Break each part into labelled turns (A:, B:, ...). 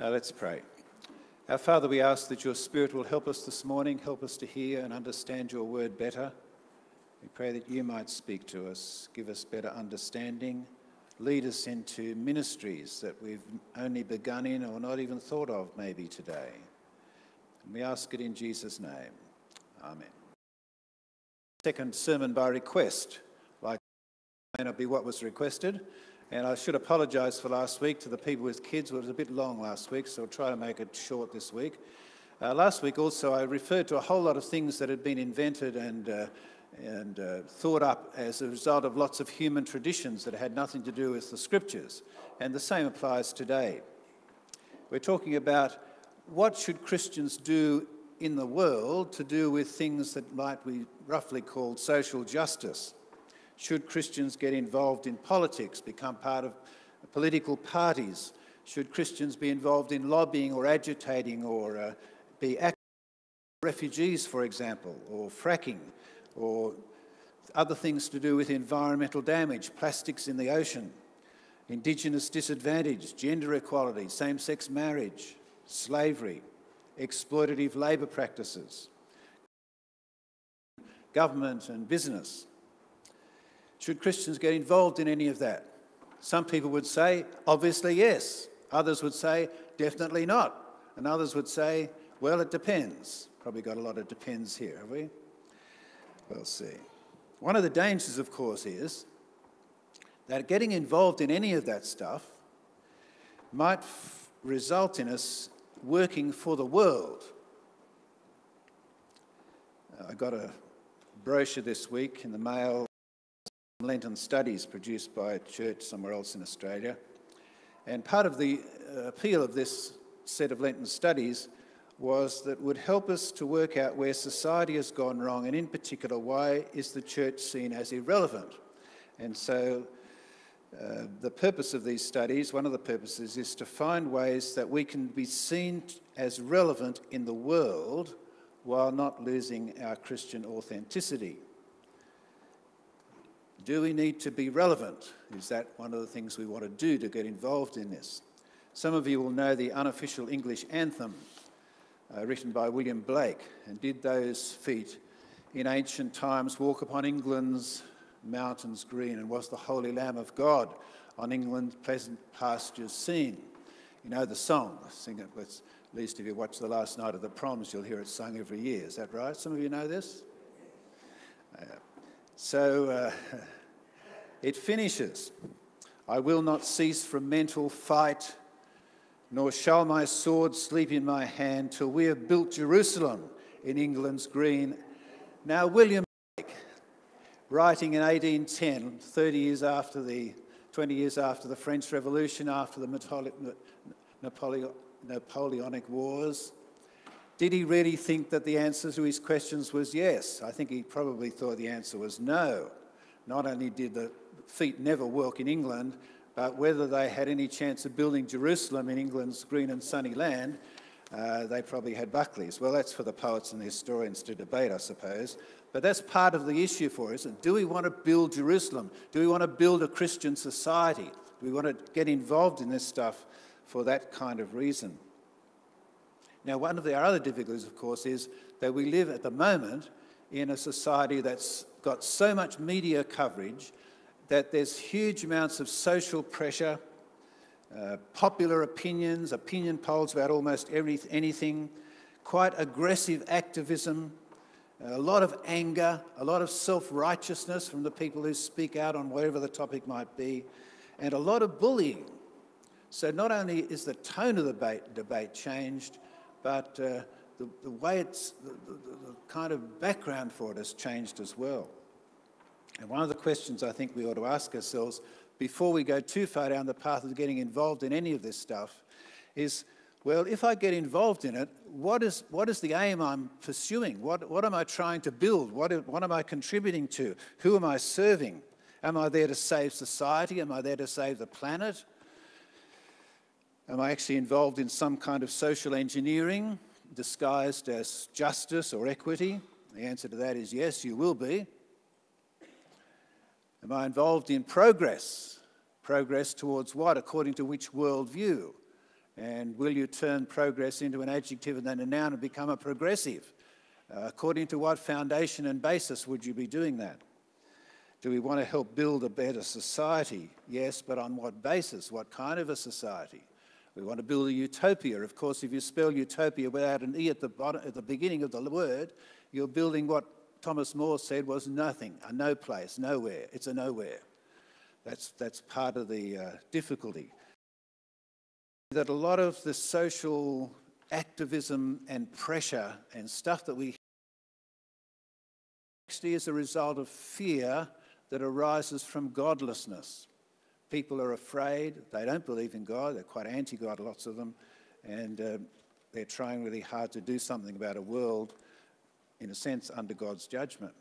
A: Uh, let's pray. Our Father, we ask that your Spirit will help us this morning, help us to hear and understand your word better. We pray that you might speak to us, give us better understanding, lead us into ministries that we've only begun in or not even thought of maybe today. And we ask it in Jesus' name. Amen. Second sermon by request, like may not be what was requested. And I should apologise for last week to the people with kids. It was a bit long last week, so I'll try to make it short this week. Uh, last week also, I referred to a whole lot of things that had been invented and, uh, and uh, thought up as a result of lots of human traditions that had nothing to do with the scriptures. And the same applies today. We're talking about what should Christians do in the world to do with things that might be roughly called social justice. Should Christians get involved in politics, become part of political parties? Should Christians be involved in lobbying or agitating or uh, be active refugees, for example, or fracking, or other things to do with environmental damage, plastics in the ocean, indigenous disadvantage, gender equality, same sex marriage, slavery, exploitative labour practices, government and business. Should Christians get involved in any of that? Some people would say, obviously, yes. Others would say, definitely not. And others would say, well, it depends. Probably got a lot of depends here, have we? We'll see. One of the dangers, of course, is that getting involved in any of that stuff might f- result in us working for the world. Uh, I got a brochure this week in the mail Lenten studies produced by a church somewhere else in Australia. And part of the uh, appeal of this set of Lenten studies was that would help us to work out where society has gone wrong, and in particular, why is the church seen as irrelevant? And so, uh, the purpose of these studies, one of the purposes, is to find ways that we can be seen as relevant in the world while not losing our Christian authenticity. Do we need to be relevant? Is that one of the things we want to do to get involved in this? Some of you will know the unofficial English anthem uh, written by William Blake. And did those feet in ancient times walk upon England's mountains green? And was the Holy Lamb of God on England's pleasant pastures seen? You know the song. Sing it with, at least if you watch the last night of the proms, you'll hear it sung every year. Is that right? Some of you know this? Uh, so uh, it finishes. I will not cease from mental fight, nor shall my sword sleep in my hand till we have built Jerusalem in England's green. Now, William Blake, writing in 1810, 30 years after the 20 years after the French Revolution, after the Napoleonic Wars, did he really think that the answer to his questions was yes? I think he probably thought the answer was no. Not only did the feet never work in England, but whether they had any chance of building Jerusalem in England's green and sunny land, uh, they probably had Buckleys. Well, that's for the poets and the historians to debate, I suppose. But that's part of the issue for us. Do we want to build Jerusalem? Do we want to build a Christian society? Do we want to get involved in this stuff for that kind of reason? Now, one of our other difficulties, of course, is that we live at the moment in a society that's got so much media coverage that there's huge amounts of social pressure, uh, popular opinions, opinion polls about almost every, anything, quite aggressive activism, a lot of anger, a lot of self righteousness from the people who speak out on whatever the topic might be, and a lot of bullying. So, not only is the tone of the debate, debate changed, but uh, the, the, way it's, the, the, the kind of background for it has changed as well. And one of the questions I think we ought to ask ourselves before we go too far down the path of getting involved in any of this stuff is well, if I get involved in it, what is, what is the aim I'm pursuing? What, what am I trying to build? What, what am I contributing to? Who am I serving? Am I there to save society? Am I there to save the planet? Am I actually involved in some kind of social engineering disguised as justice or equity? The answer to that is yes, you will be. Am I involved in progress? Progress towards what? According to which worldview? And will you turn progress into an adjective and then a noun and become a progressive? Uh, according to what foundation and basis would you be doing that? Do we want to help build a better society? Yes, but on what basis? What kind of a society? We want to build a utopia. Of course, if you spell utopia without an E at the, bottom, at the beginning of the word, you're building what Thomas More said was nothing, a no place, nowhere. It's a nowhere. That's, that's part of the uh, difficulty. That a lot of the social activism and pressure and stuff that we actually is a result of fear that arises from godlessness. People are afraid, they don't believe in God, they're quite anti God, lots of them, and uh, they're trying really hard to do something about a world, in a sense, under God's judgment.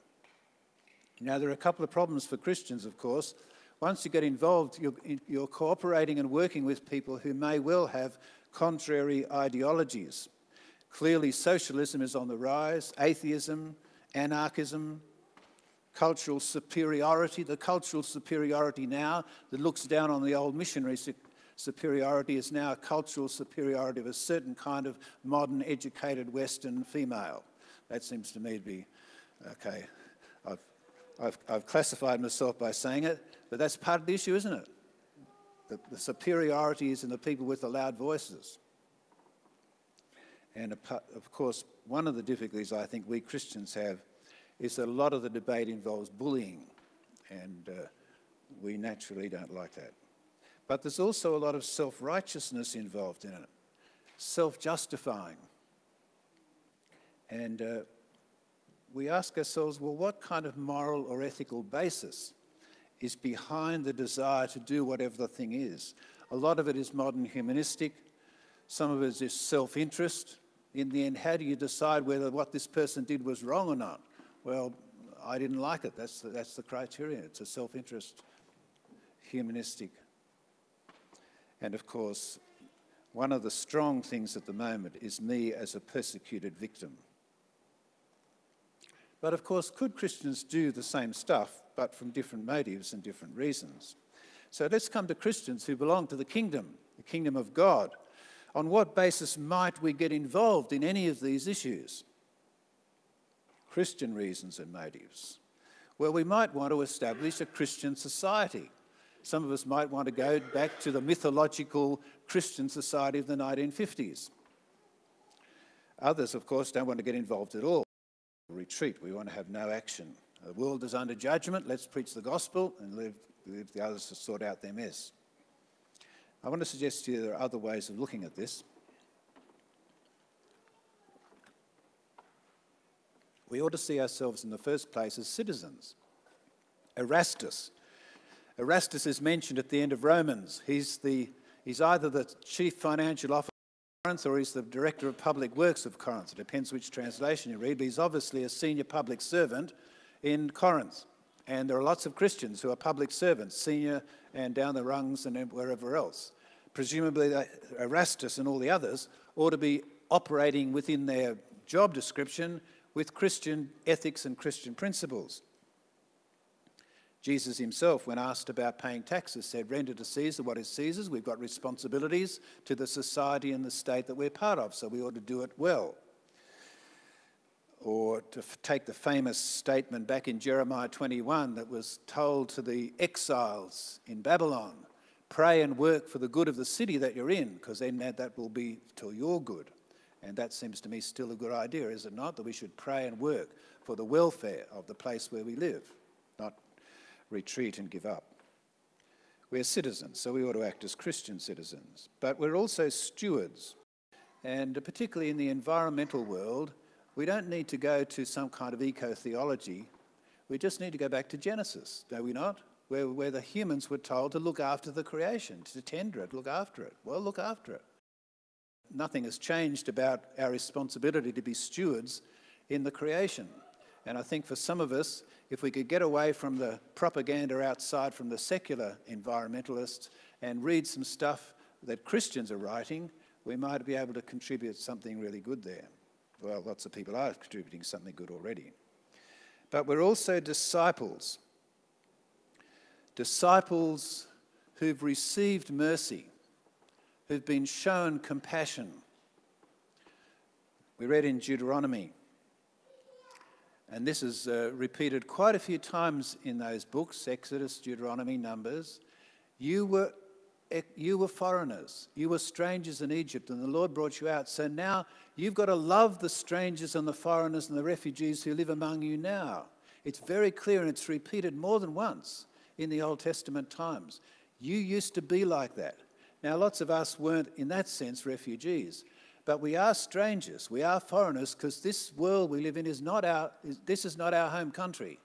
A: Now, there are a couple of problems for Christians, of course. Once you get involved, you're, you're cooperating and working with people who may well have contrary ideologies. Clearly, socialism is on the rise, atheism, anarchism, cultural superiority. The cultural superiority now that looks down on the old missionary superiority is now a cultural superiority of a certain kind of modern, educated Western female. That seems to me to be okay. I've, I've, I've classified myself by saying it, but that's part of the issue, isn't it? The, the superiority is in the people with the loud voices. And of course, one of the difficulties I think we Christians have is that a lot of the debate involves bullying, and uh, we naturally don't like that. But there's also a lot of self righteousness involved in it, self justifying. And uh, we ask ourselves, well, what kind of moral or ethical basis is behind the desire to do whatever the thing is? A lot of it is modern humanistic, some of it is self interest. In the end, how do you decide whether what this person did was wrong or not? Well, I didn't like it. That's the, that's the criterion. It's a self interest, humanistic. And of course, one of the strong things at the moment is me as a persecuted victim. But of course, could Christians do the same stuff, but from different motives and different reasons? So let's come to Christians who belong to the kingdom, the kingdom of God. On what basis might we get involved in any of these issues? Christian reasons and motives? Well, we might want to establish a Christian society. Some of us might want to go back to the mythological Christian society of the 1950s. Others, of course, don't want to get involved at all. Retreat, we want to have no action. The world is under judgment, let's preach the gospel and leave, leave the others to sort out their mess. I want to suggest to you there are other ways of looking at this. we ought to see ourselves in the first place as citizens. Erastus. Erastus is mentioned at the end of Romans. He's, the, he's either the chief financial officer of Corinth or he's the director of public works of Corinth. It depends which translation you read, but he's obviously a senior public servant in Corinth. And there are lots of Christians who are public servants, senior and down the rungs and wherever else. Presumably, Erastus and all the others ought to be operating within their job description with Christian ethics and Christian principles. Jesus himself, when asked about paying taxes, said, Render to Caesar what is Caesar's. We've got responsibilities to the society and the state that we're part of, so we ought to do it well. Or to take the famous statement back in Jeremiah 21 that was told to the exiles in Babylon pray and work for the good of the city that you're in, because then that will be to your good. And that seems to me still a good idea, is it not? That we should pray and work for the welfare of the place where we live, retreat and give up. We're citizens, so we ought to act as Christian citizens. But we're also stewards. And particularly in the environmental world, we don't need to go to some kind of eco theology. We just need to go back to Genesis, do we not? Where, where the humans were told to look after the creation, to tender it, look after it. Well, look after it nothing has changed about our responsibility to be stewards in the creation. And I think for some of us, if we could get away from the propaganda outside from the secular environmentalists and read some stuff that Christians are writing, we might be able to contribute something really good there. Well, lots of people are contributing something good already. But we're also disciples. Disciples who've received mercy who've been shown compassion. We read in Deuteronomy, and this is uh, repeated quite a few times in those books Exodus, Deuteronomy, Numbers. You were, you were foreigners, you were strangers in Egypt, and the Lord brought you out. So now you've got to love the strangers and the foreigners and the refugees who live among you now. It's very clear and it's repeated more than once in the Old Testament times. You used to be like that. Now, lots of us weren't, in that sense, refugees, but we are strangers. We are foreigners because this world we live in is not our, this is not our home country.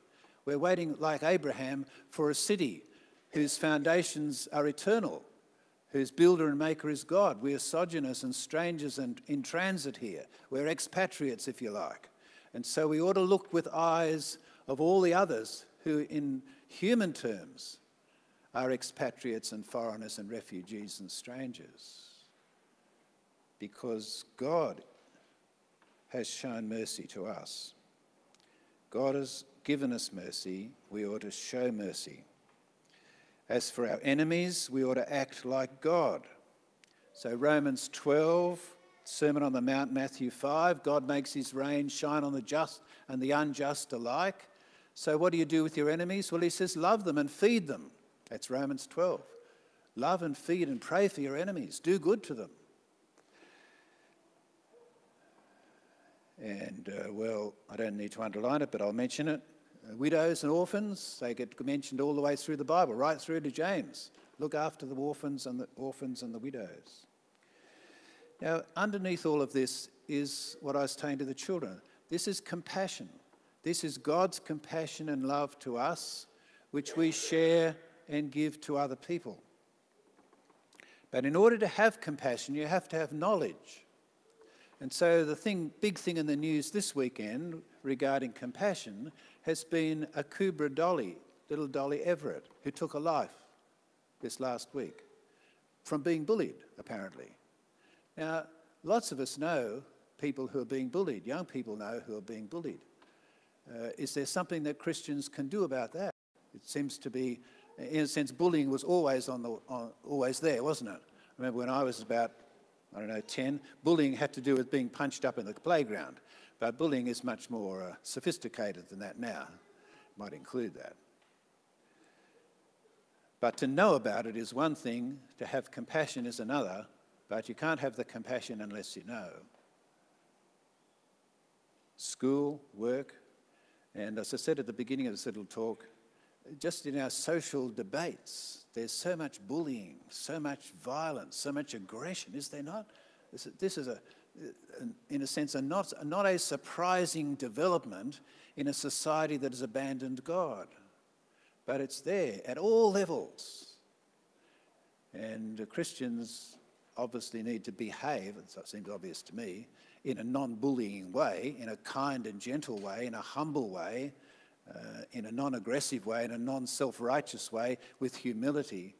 A: We're waiting, like Abraham, for a city whose foundations are eternal, whose builder and maker is God. We are sojourners and strangers and in transit here. We're expatriates, if you like. And so we ought to look with eyes of all the others who, in human terms, are expatriates and foreigners and refugees and strangers. Because God has shown mercy to us. God has given us mercy, we ought to show mercy. As for our enemies, we ought to act like God. So, Romans 12, Sermon on the Mount, Matthew 5, God makes his rain shine on the just and the unjust alike. So, what do you do with your enemies? Well, he says, love them and feed them. That's Romans 12. Love and feed and pray for your enemies. Do good to them. And, uh, well, I don't need to underline it, but I'll mention it. Uh, widows and orphans, they get mentioned all the way through the Bible, right through to James. Look after the orphans and the orphans and the widows. Now, underneath all of this is what I was saying to the children. This is compassion. This is God's compassion and love to us, which we share and give to other people. But in order to have compassion, you have to have knowledge. And so the thing, big thing in the news this weekend regarding compassion has been Akubra Dolly, little Dolly Everett, who took a life this last week from being bullied, apparently. Now, lots of us know people who are being bullied, young people know who are being bullied. Uh, is there something that Christians can do about that? It seems to be in a sense, bullying was always, on the, on, always there, wasn't it? I remember when I was about, I don't know, 10, bullying had to do with being punched up in the playground. But bullying is much more uh, sophisticated than that now. Might include that. But to know about it is one thing, to have compassion is another, but you can't have the compassion unless you know. School, work, and as I said at the beginning of this little talk, just in our social debates, there's so much bullying, so much violence, so much aggression, is there not? This, this is, a, in a sense, a not, not a surprising development in a society that has abandoned God. But it's there at all levels. And Christians obviously need to behave, it seems obvious to me, in a non bullying way, in a kind and gentle way, in a humble way, uh, in a non aggressive way, in a non self righteous way, with humility,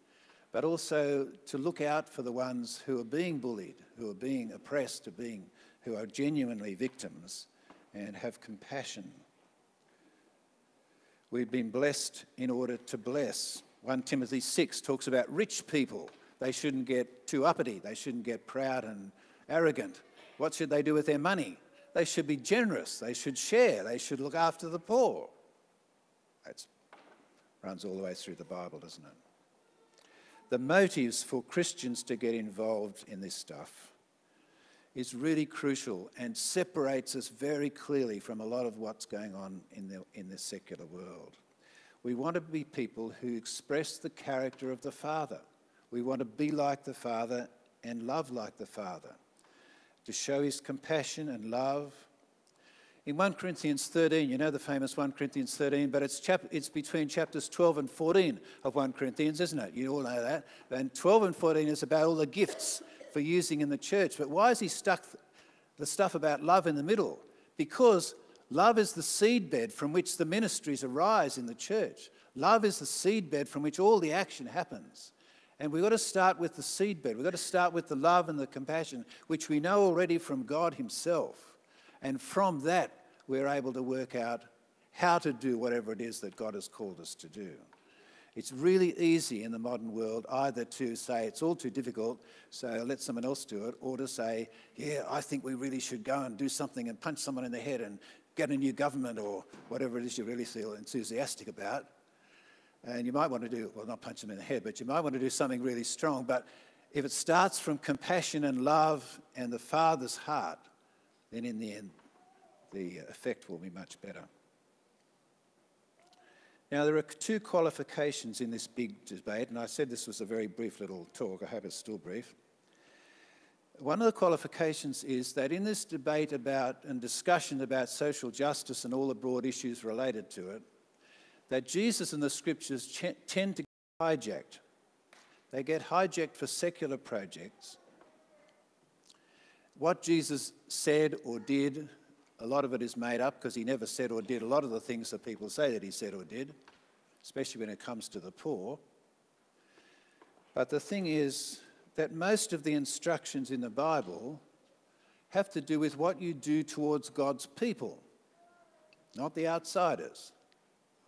A: but also to look out for the ones who are being bullied, who are being oppressed, who are, being, who are genuinely victims, and have compassion. We've been blessed in order to bless. 1 Timothy 6 talks about rich people. They shouldn't get too uppity, they shouldn't get proud and arrogant. What should they do with their money? They should be generous, they should share, they should look after the poor. That runs all the way through the Bible, doesn't it? The motives for Christians to get involved in this stuff is really crucial and separates us very clearly from a lot of what's going on in the, in the secular world. We want to be people who express the character of the Father. We want to be like the Father and love like the Father, to show his compassion and love in 1 Corinthians 13, you know the famous 1 Corinthians 13, but it's, chap- it's between chapters 12 and 14 of 1 Corinthians, isn't it? You all know that. And 12 and 14 is about all the gifts for using in the church. But why is he stuck the stuff about love in the middle? Because love is the seedbed from which the ministries arise in the church. Love is the seedbed from which all the action happens. And we've got to start with the seedbed. We've got to start with the love and the compassion, which we know already from God Himself. And from that, we're able to work out how to do whatever it is that God has called us to do. It's really easy in the modern world either to say it's all too difficult, so let someone else do it, or to say, yeah, I think we really should go and do something and punch someone in the head and get a new government or whatever it is you really feel enthusiastic about. And you might want to do, well, not punch them in the head, but you might want to do something really strong. But if it starts from compassion and love and the Father's heart, then in the end, the uh, effect will be much better. Now, there are two qualifications in this big debate, and I said this was a very brief little talk. I hope it's still brief. One of the qualifications is that in this debate about and discussion about social justice and all the broad issues related to it, that Jesus and the scriptures tend to get hijacked. They get hijacked for secular projects. What Jesus said or did a lot of it is made up because he never said or did a lot of the things that people say that he said or did, especially when it comes to the poor. But the thing is that most of the instructions in the Bible have to do with what you do towards God's people, not the outsiders.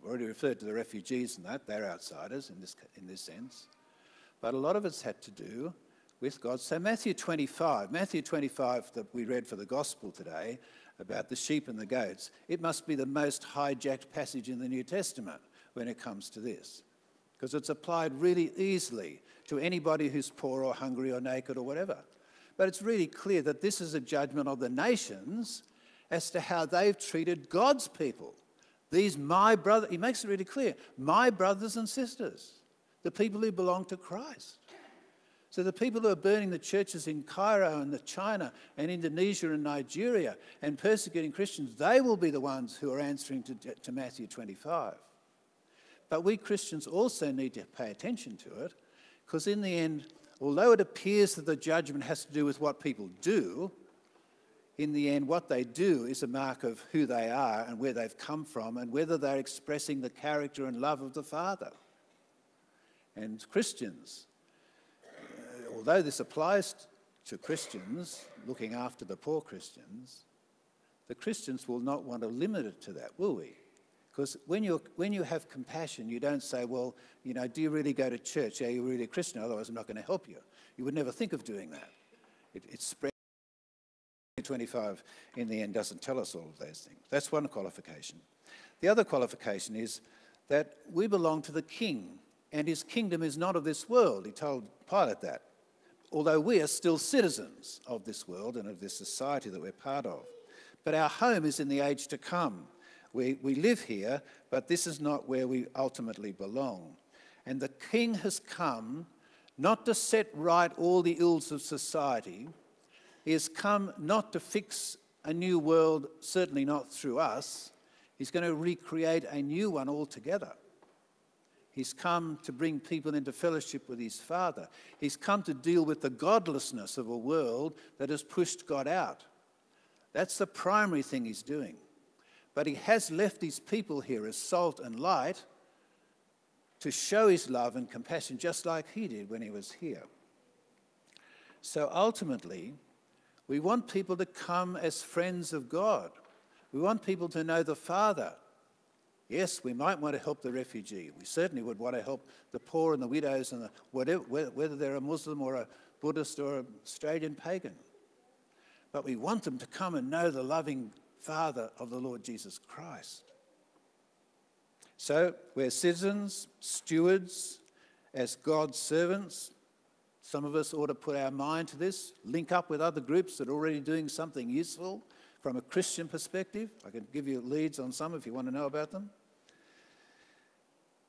A: I've already referred to the refugees and that, they're outsiders in this, in this sense. But a lot of it's had to do with God. So, Matthew 25, Matthew 25 that we read for the gospel today, about the sheep and the goats, it must be the most hijacked passage in the New Testament when it comes to this. Because it's applied really easily to anybody who's poor or hungry or naked or whatever. But it's really clear that this is a judgment of the nations as to how they've treated God's people. These, my brother, he makes it really clear, my brothers and sisters, the people who belong to Christ. So the people who are burning the churches in Cairo and China and Indonesia and Nigeria and persecuting Christians, they will be the ones who are answering to, to Matthew 25. But we Christians also need to pay attention to it because, in the end, although it appears that the judgment has to do with what people do, in the end, what they do is a mark of who they are and where they've come from and whether they're expressing the character and love of the Father. And Christians, although this applies to Christians, looking after the poor Christians, the Christians will not want to limit it to that, will we? Because when, you when you have compassion, you don't say, well, you know, do you really go to church? Are you really a Christian? Otherwise, I'm not going to help you. You would never think of doing that. It, it spread. 25 in the end doesn't tell us all of those things. That's one qualification. The other qualification is that we belong to the king, and his kingdom is not of this world. He told Pilate that although we are still citizens of this world and of this society that we're part of. But our home is in the age to come. We, we live here, but this is not where we ultimately belong. And the King has come not to set right all the ills of society, he has come not to fix a new world, certainly not through us. He's going to recreate a new one altogether. He's come to bring people into fellowship with his Father. He's come to deal with the godlessness of a world that has pushed God out. That's the primary thing he's doing. But he has left his people here as salt and light to show his love and compassion just like he did when he was here. So ultimately, we want people to come as friends of God. We want people to know the Father Yes, we might want to help the refugee. We certainly would want to help the poor and the widows and the whatever, whether they're a Muslim or a Buddhist or an Australian pagan. But we want them to come and know the loving Father of the Lord Jesus Christ. So we're citizens, stewards, as God's servants. Some of us ought to put our mind to this, link up with other groups that are already doing something useful from a Christian perspective. I can give you leads on some if you want to know about them.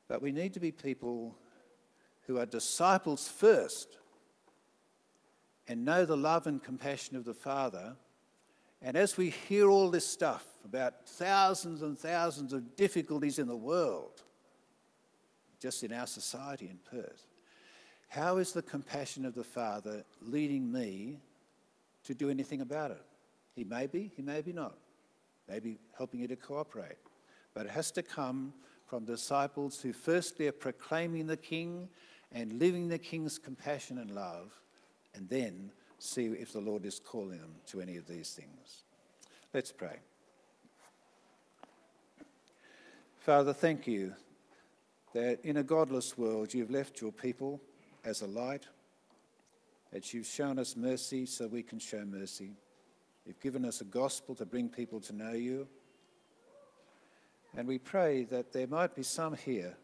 A: But we need to be people who are disciples first and know the love and compassion of the Father. And as we hear all this stuff about thousands and thousands of difficulties in the world, just in our society in Perth, how is the compassion of the Father leading me to do anything about it? He may be, he may be not. Maybe helping you to cooperate. But it has to come from disciples who firstly are proclaiming the King and living the King's compassion and love, and then see if the Lord is calling them to any of these things. Let's pray. Father, thank you that in a godless world you've left your people as a light, that you've shown us mercy so we can show mercy. You've given us a gospel to bring people to know you. And we pray that there might be some here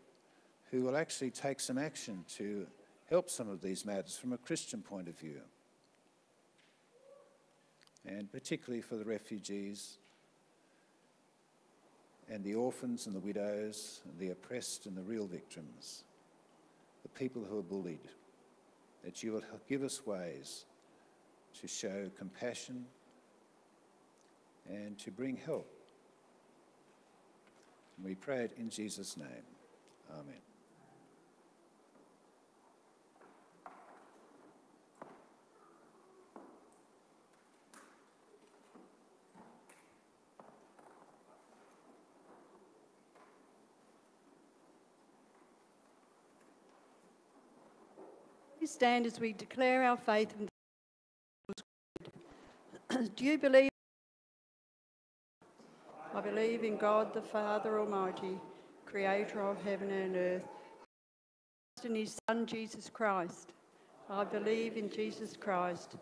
A: who will actually take some action to help some of these matters from a Christian point of view. And particularly for the refugees and the orphans and the widows, and the oppressed and the real victims, the people who are bullied, that you will give us ways to show compassion and to bring help. We pray it in Jesus' name. Amen.
B: Stand as we declare our faith in Do you believe? I believe in God the Father Almighty, creator of heaven and earth, and his Son Jesus Christ. I believe in Jesus Christ,